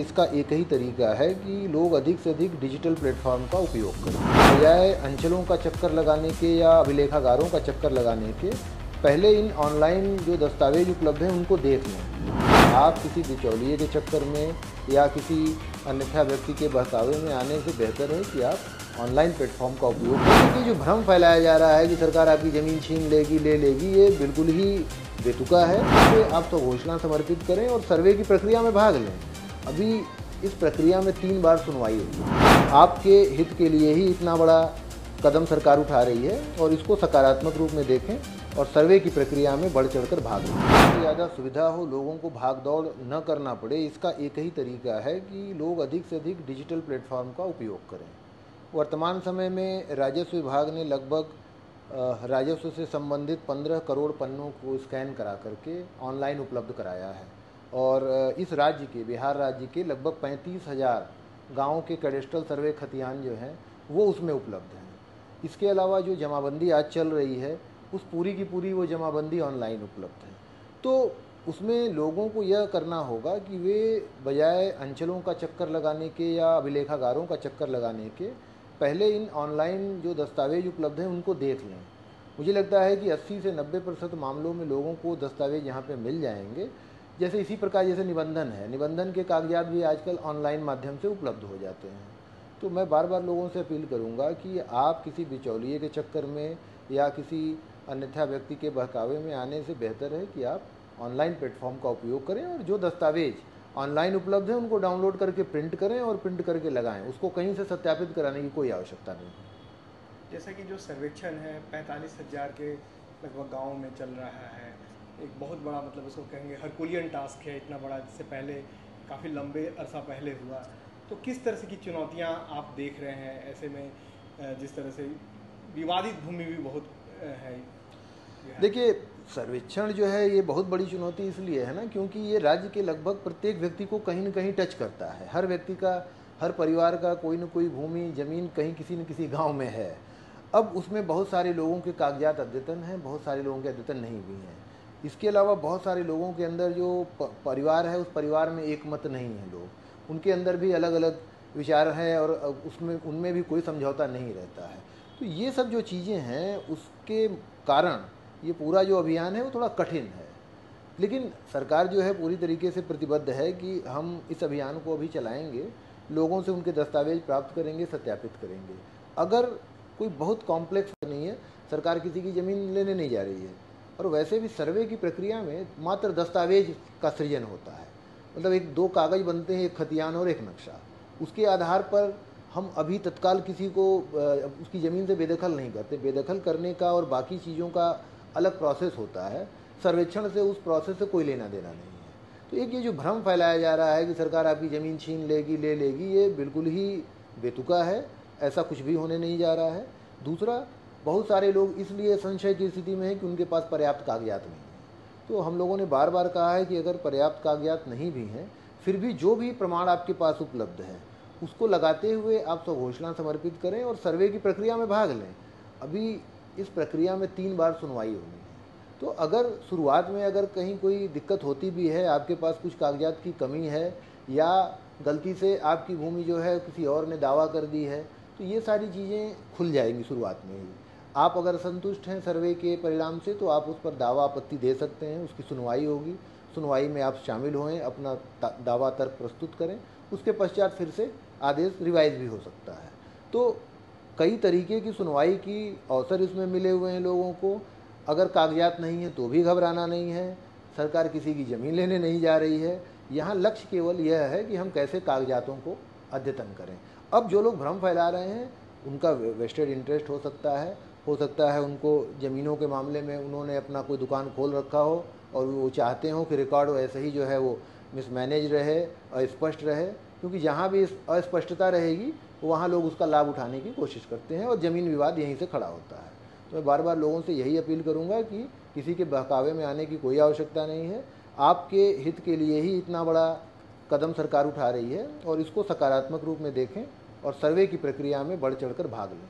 इसका एक ही तरीका है कि लोग अधिक से अधिक डिजिटल प्लेटफॉर्म का उपयोग करें। बजाय अंचलों का चक्कर लगाने के या अभिलेखागारों का चक्कर लगाने के, पहले इन ऑनलाइन जो दस्तावेज़ उपलब्ध हैं उनको देख लें। आप किसी बिचौलिए के चक्कर में या किसी अन्यथा व्यक्ति के बहकावे में आने से बेहतर है कि आप ऑनलाइन प्लेटफॉर्म का उपयोग करें। क्योंकि जो भ्रम फैलाया जा रहा है कि सरकार आपकी ज़मीन छीन लेगी, ले लेगी, ये बिल्कुल ही बेतुका है। तो आप तो घोषणा समर्पित करें और सर्वे की प्रक्रिया में भाग लें। अभी इस प्रक्रिया में तीन बार सुनवाई हुई आपके हित के लिए ही इतना बड़ा कदम सरकार उठा रही है और इसको सकारात्मक रूप में देखें और सर्वे की प्रक्रिया में बढ़ चढ़कर भाग लें। ज़्यादा सुविधा हो लोगों को भाग दौड़ न करना पड़े, इसका एक ही तरीका है कि लोग अधिक से अधिक डिजिटल प्लेटफॉर्म का उपयोग करें। वर्तमान समय में राजस्व विभाग ने लगभग राजस्व से संबंधित 15 करोड़ पन्नों को स्कैन करा करके ऑनलाइन उपलब्ध कराया है। और इस राज्य के, बिहार राज्य के लगभग पैंतीस हज़ार गाँव के कडेस्टल सर्वे खतियान जो हैं, वो उसमें उपलब्ध हैं। इसके अलावा जो जमाबंदी आज चल रही है, उस पूरी की पूरी वो जमाबंदी ऑनलाइन उपलब्ध है। तो उसमें लोगों को यह करना होगा कि वे बजाय अंचलों का चक्कर लगाने के या अभिलेखागारों का चक्कर लगाने के, पहले इन ऑनलाइन जो दस्तावेज़ उपलब्ध हैं, उनको देख लें। मुझे लगता है कि 80 से 90 प्रतिशत मामलों में लोगों को दस्तावेज़ यहाँ पे मिल जाएँगे। जैसे इसी प्रकार जैसे निबंधन है। निबंधन के कागजात भी आजकल ऑनलाइन माध्यम से उपलब्ध हो जाते हैं। तो मैं बार बार लोगों से अपील करूँगा कि आप किसी बिचौलिए के चक्कर में या किसी अन्यथा व्यक्ति के बहकावे में आने से बेहतर है कि आप ऑनलाइन प्लेटफॉर्म का उपयोग करें और जो दस्तावेज़ ऑनलाइन उपलब्ध है उनको डाउनलोड करके प्रिंट करें और प्रिंट करके लगाएँ। उसको कहीं से सत्यापित कराने की कोई आवश्यकता नहीं जैसा कि जो सर्वेक्षण है, पैंतालीस हज़ार के लगभग गाँव में चल रहा है एक बहुत बड़ा मतलब उसको कहेंगे हरकुलियन टास्क है, इतना बड़ा जिससे पहले, काफ़ी लंबे अरसा पहले हुआ। तो किस तरह से की चुनौतियाँ आप देख रहे हैं ऐसे में जिस तरह से विवादित भूमि भी बहुत है? देखिए, सर्वेक्षण जो है, ये बहुत बड़ी चुनौती इसलिए है ना, क्योंकि ये राज्य के लगभग प्रत्येक व्यक्ति को कहीं ना कहीं टच करता है। हर व्यक्ति का, हर परिवार का कोई न कोई भूमि, ज़मीन कहीं किसी न किसी गाँव में है। अब उसमें बहुत सारे लोगों के कागजात अद्यतन हैं, बहुत सारे लोगों के अद्यतन नहीं भी हैं। इसके अलावा बहुत सारे लोगों के अंदर जो परिवार है, उस परिवार में एक मत नहीं है लोग। उनके अंदर भी अलग अलग विचार हैं और उसमें, उनमें भी कोई समझौता नहीं रहता है। तो ये सब जो चीज़ें हैं, उसके कारण ये पूरा जो अभियान है, वो थोड़ा कठिन है। लेकिन सरकार जो है, पूरी तरीके से प्रतिबद्ध है कि हम इस अभियान को अभी चलाएँगे, लोगों से उनके दस्तावेज़ प्राप्त करेंगे, सत्यापित करेंगे। अगर कोई बहुत कॉम्प्लेक्स नहीं है, सरकार किसी की ज़मीन लेने नहीं जा रही है और वैसे भी सर्वे की प्रक्रिया में मात्र दस्तावेज़ का सृजन होता है। मतलब एक दो कागज़ बनते हैं, एक खतियान और एक नक्शा। उसके आधार पर हम अभी तत्काल किसी को उसकी ज़मीन से बेदखल नहीं करते। बेदखल करने का और बाकी चीज़ों का अलग प्रोसेस होता है। सर्वेक्षण से उस प्रोसेस से कोई लेना देना नहीं है। तो एक ये जो भ्रम फैलाया जा रहा है कि सरकार आपकी ज़मीन छीन लेगी, ले लेगी, ये बिल्कुल ही बेतुका है। ऐसा कुछ भी होने नहीं जा रहा है। दूसरा बहुत सारे लोग इसलिए संशय की स्थिति में है कि उनके पास पर्याप्त कागजात नहीं है। तो हम लोगों ने बार बार कहा है कि अगर पर्याप्त कागजात नहीं भी हैं, फिर भी जो भी प्रमाण आपके पास उपलब्ध है, उसको लगाते हुए आप स्वघोषणा समर्पित करें और सर्वे की प्रक्रिया में भाग लें। अभी इस प्रक्रिया में तीन बार सुनवाई होनी है। तो अगर शुरुआत में अगर कहीं कोई दिक्कत होती भी है, आपके पास कुछ कागजात की कमी है, या गलती से आपकी भूमि जो है किसी और ने दावा कर दी है तो ये सारी चीज़ें खुल जाएँगी शुरुआत में ही। आप अगर संतुष्ट हैं सर्वे के परिणाम से तो आप उस पर दावा आपत्ति दे सकते हैं, उसकी सुनवाई होगी। सुनवाई में आप शामिल हों अपना दावा तर्क प्रस्तुत करें। उसके पश्चात फिर से आदेश रिवाइज भी हो सकता है। तो कई तरीके की सुनवाई की अवसर इसमें मिले हुए हैं लोगों को। अगर कागजात नहीं है तो भी घबराना नहीं है। सरकार किसी की ज़मीन लेने नहीं जा रही है। यहाँ लक्ष्य केवल यह है कि हम कैसे कागजातों को अद्यतन करें। अब जो लोग भ्रम फैला रहे हैं, उनका वेस्टेड इंटरेस्ट हो सकता है। हो सकता है उनको ज़मीनों के मामले में उन्होंने अपना कोई दुकान खोल रखा हो और वो चाहते हो कि रिकॉर्ड ऐसे ही जो है वो मिसमैनेज रहे, अस्पष्ट रहे, क्योंकि जहाँ भी अस्पष्टता रहेगी, वहाँ लोग उसका लाभ उठाने की कोशिश करते हैं और ज़मीन विवाद यहीं से खड़ा होता है। तो मैं बार बार लोगों से यही अपील करूँगा कि किसी के बहकावे में आने की कोई आवश्यकता नहीं है। आपके हित के लिए ही इतना बड़ा कदम सरकार उठा रही है और इसको सकारात्मक रूप में देखें और सर्वे की प्रक्रिया में बढ़ चढ़कर भाग लें।